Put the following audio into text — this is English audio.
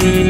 you.